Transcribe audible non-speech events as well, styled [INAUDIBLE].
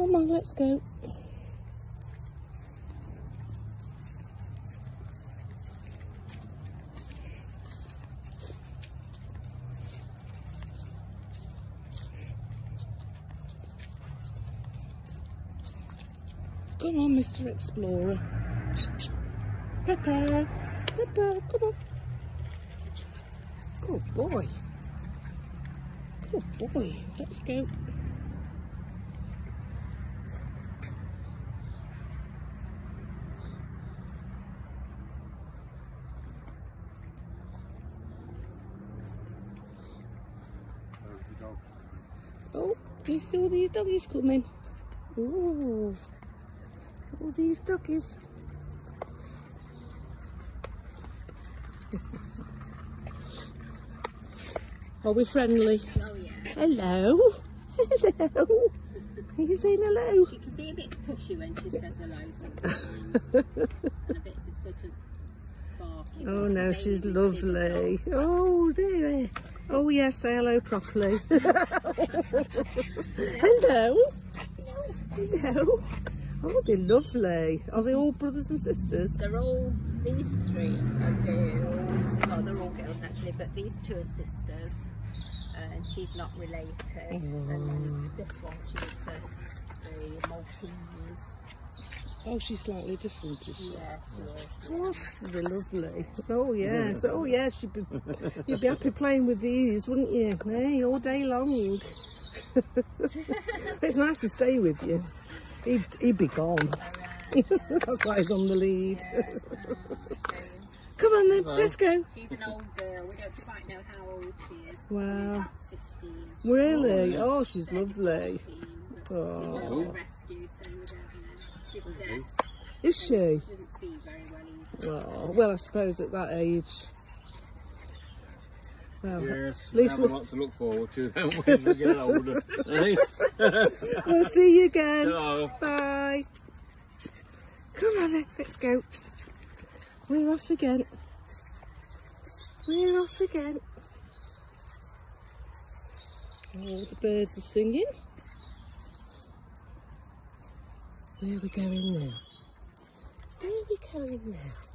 Oh come on, let's go. Come on, Mr. Explorer. Pepper, Pepper, come on. Good boy. Good boy. Let's go. Oh, you see all these doggies coming. Oh, all these doggies. [LAUGHS] Are we friendly? Oh yeah. Hello. Hello. Are you saying hello? She can be a bit pushy when she says hello sometimes. and [LAUGHS] a bit sort of barky. Oh no, she's lovely. Oh dear. Oh yes, say hello properly. [LAUGHS] hello. Hello. Oh, they're lovely. Are they all brothers and sisters? They're all, these three are girls. Well, they're all girls actually, but these two are sisters. Uh, and she's not related. And then this one, she's uh, a Maltese. Oh, she's slightly different, is she? Yeah, she is. Oh, lovely. Oh yes. Oh yes. You'd be, you'd be happy playing with these, wouldn't you? Hey, all day long. [LAUGHS] it's nice to stay with you. He'd, he'd be gone. Oh, [LAUGHS] That's why he's on the lead. Come on then, let's go. She's an old girl. We don't quite know how old she is. Wow. About 15. Really? Oh, she's lovely. 15, She's Oh, on the rescue, so we don't know. Is she? She see very well. Oh, well, I suppose at that age. Well, Yes, at least we have a we'll, lot to look forward to [LAUGHS] when we get older. [LAUGHS] we'll see you again. Hello. Bye. Come on then, let's go. We're off again. We're off again. All the birds are singing. Where are we going now? Where are we going now?